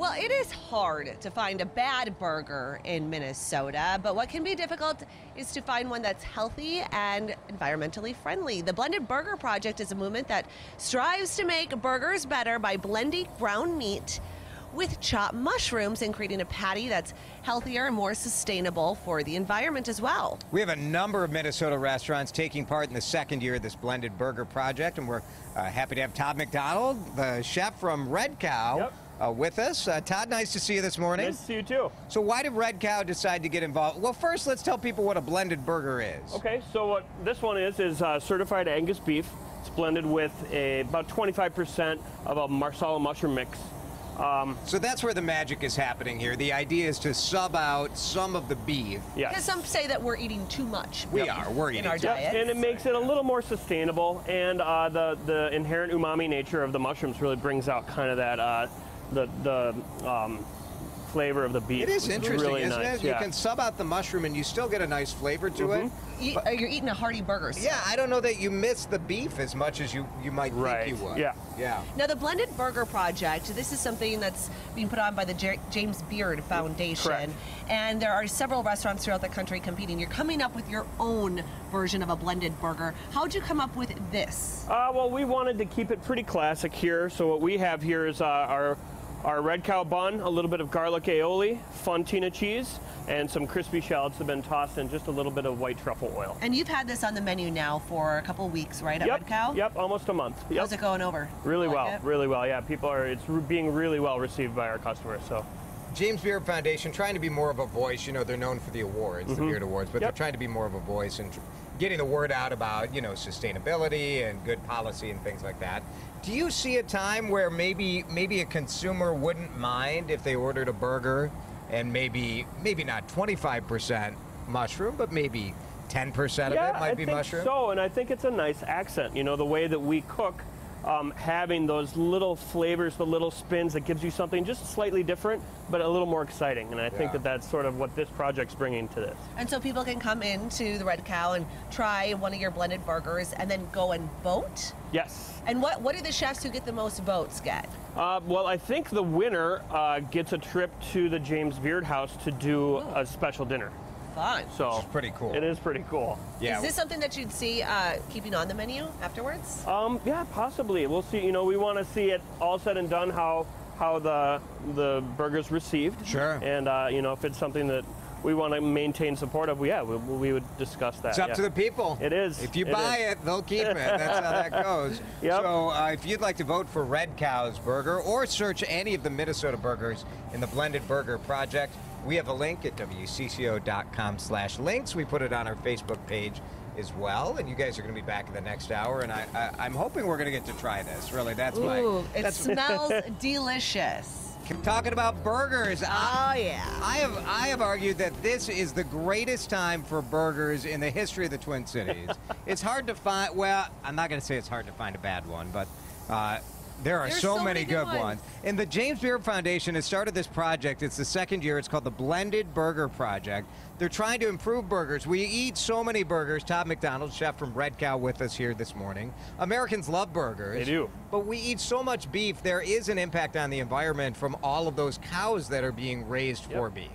Well, it is hard to find a bad burger in Minnesota, but what can be difficult is to find one that's healthy and environmentally friendly. The Blended Burger Project is a movement that strives to make burgers better by blending ground meat with chopped mushrooms and creating a patty that's healthier and more sustainable for the environment as well. We have a number of Minnesota restaurants taking part in the second year of this blended burger project, and we're uh, happy to have Todd MacDonald, the chef from Red Cow, Yep. Uh, with us. Uh, Todd, nice to see you this morning. Nice to see you too. So, why did Red Cow decide to get involved? Well, first, let's tell people what a blended burger is. Okay, so what this one is is uh, certified Angus beef. It's blended with a about 25% of a marsala mushroom mix. Um, So that's where the magic is happening here. The idea is to sub out some of the beef. yeah. Because some say that we're eating too much. We are. We're eating in eating our too. diet. and it makes it a little more sustainable, and uh, the the inherent umami nature of the mushrooms really brings out kind of that uh, the the um, flavor of the beef. It is which interesting, really isn't nice. it? You can sub out the mushroom and you still get a nice flavor to it. Eat- uh, you're eating a hearty burger. so- Yeah, I don't know that you miss the beef as much as you, you might Right, think you would. yeah. Yeah. Now, the Blended Burger Project, this is something that's being put on by the J- James Beard Foundation. Correct. And there are several restaurants throughout the country competing. You're coming up with your own version of a blended burger. How'd you come up with this? Uh, well, we wanted to keep it pretty classic here. So what we have here is uh, our our red cow bun, a little bit of garlic aioli, fontina cheese, and some crispy shallots that have been tossed in just a little bit of white truffle oil. And you've had this on the menu now for a couple weeks, right, at yep, Red Cow? yep, almost a month. Yep. How's it going over? Really Like well, it? really well. Yeah, people are. It's being really well received by our customers. So James Beard Foundation trying to be more of a voice. You know, they're known for the awards, the Beard Awards, but Mm-hmm. Yep. they're trying to be more of a voice and tr- getting the word out about, you know, sustainability and good policy and things like that. Do you see a time where maybe maybe a consumer wouldn't mind if they ordered a burger and maybe maybe not 25% mushroom, but maybe 10% of yeah, it might I be think mushroom? so, and I think it's a nice accent. You know, the way that we cook. Um, having those little flavors, the little spins that gives you something just slightly different, but a little more exciting. And I think Yeah. that that's sort of what this project's bringing to this. And so people can come into the Red Cow and try one of your blended burgers and then go and vote? Yes. And what, what do the chefs who get the most votes get? Uh, well, I think the winner uh, gets a trip to the James Beard House to do a special dinner. Fun. So Which is pretty cool. It is pretty cool. yeah. Is this something that you'd see uh, keeping on the menu afterwards? Um, yeah, possibly. We'll see. You know, we want to see it all said and done how how the the burgers received. Sure. And uh, you know, if it's something that we want to maintain support of, yeah, we, we would discuss that. It's up yeah. to the people. It is. If you It buy is. it, they'll keep it. That's how that goes. Yep. So uh, if you'd like to vote for Red Cow's Burger or search any of the Minnesota burgers in the Blended Burger Project, we have a link at wcco.com slash links. We put it on our Facebook page as well. And you guys are going to be back in the next hour. And I, I, I'm hoping we're going to get to try this. Really, that's my... Ooh, it that's smells delicious. Talking about burgers. Oh, yeah. I have I have argued that this is the greatest time for burgers in the history of the Twin Cities. it's hard to find. Well, I'm not going to say it's hard to find a bad one, but uh, there are so, so many many good good ones. ones. And the James Beard Foundation has started this project. It's the second year. It's called the Blended Burger Project. They're trying to improve burgers. We eat so many burgers. Todd MacDonald, chef from Red Cow, with us here this morning. Americans love burgers. They do. But we eat so much beef, there is an impact on the environment from all of those cows that are being raised for Yep. beef.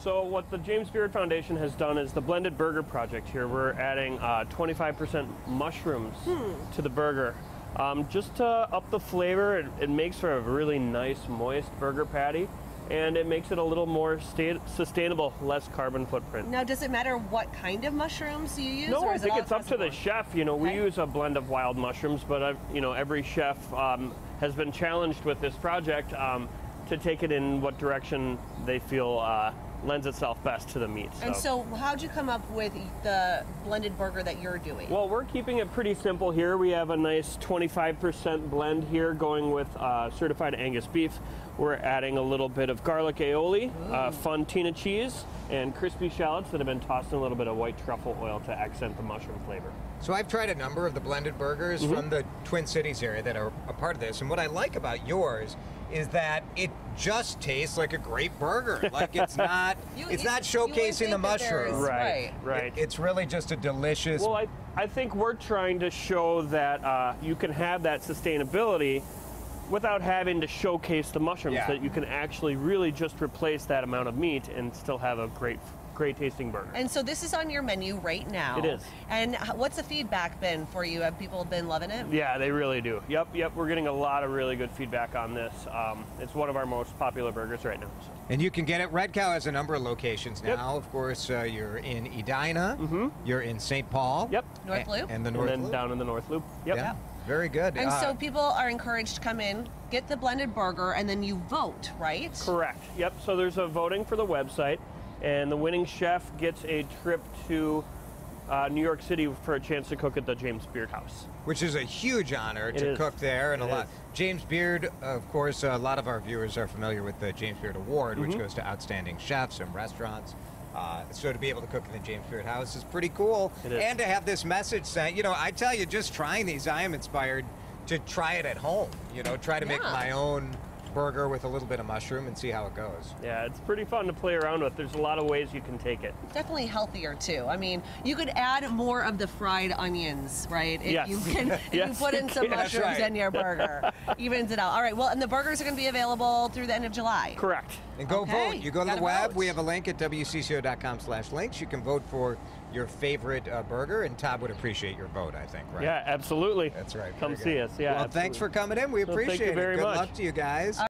So what the James Beard Foundation has done is the blended burger project here. We're adding uh, 25% mushrooms Hmm. to the burger. Um, just to up the flavor, it, it makes for a really nice, moist burger patty, and it makes it a little more sta- sustainable, less carbon footprint. Now, does it matter what kind of mushrooms you use? No, or I think it's up to the chef. You know, we Okay. use a blend of wild mushrooms, but I've, you know, every chef um, has been challenged with this project um, to take it in what direction they feel uh, lends itself best to the meat. And so, how'd you come up with the blended burger that you're doing? Well, we're keeping it pretty simple here. We have a nice 25% blend here going with uh, certified Angus beef. We're adding a little bit of garlic aioli, uh, fontina cheese, and crispy shallots that have been tossed in a little bit of white truffle oil to accent the mushroom flavor. So I've tried a number of the blended burgers Mm-hmm. from the Twin Cities area that are a part of this, and what I like about yours is that it just tastes like a great burger. Like it's not, You- it's you- not showcasing the think that there's- mushroom. Right. right. It's really just a delicious. Well, I, I think we're trying to show that uh, you can have that sustainability without having to showcase the mushrooms Yeah. that you can actually really just replace that amount of meat and still have a great great tasting burger. And so this is on your menu right now. It is. And what's the feedback been for you? Have people been loving it? Yeah, they really do. Yep, yep. We're getting a lot of really good feedback on this. Um, it's one of our most popular burgers right now. so. And you can get it. Red Cow has a number of locations now. Yep. Of course, uh, you're in Edina. Mm-hmm. You're in St. Paul. Yep. North Loop? And the And North then Loop. down in the North Loop. Yep. Yeah. Very good. And Uh, so people are encouraged to come in, get the blended burger, and then you vote, right? Correct. Yep. So there's a voting for the website, and the winning chef gets a trip to uh, New York City for a chance to cook at the James Beard House. which is a huge honor It to is. cook there, and a lot. is. James Beard, of course, a lot of our viewers are familiar with the James Beard Award, Mm-hmm. which goes to outstanding chefs and restaurants. Uh, so to be able to cook in the James Beard House is pretty cool, It is. and to have this message sent. You know, I tell you, just trying these, I am inspired to try it at home. You know, try to make my own burger with a little bit of mushroom and see how it goes. Yeah, it's pretty fun to play around with. There's a lot of ways you can take it. Definitely healthier too. I mean, you could add more of the fried onions, right? If Yes. you can if Yes, you put in some can. Mushrooms right. in your burger. Evens it out. All right. Well, and the burgers are going to be available through the end of July. Correct. And go Okay, vote. You go to the web. vote. We have a link at wcco.com slash links. You can vote for your favorite uh, burger, and Todd would appreciate your vote, I think, right? Yeah, absolutely. That's right. Come see us. Yeah. Well, thanks for coming in. We So thank you appreciate very it. Good much. luck to you guys.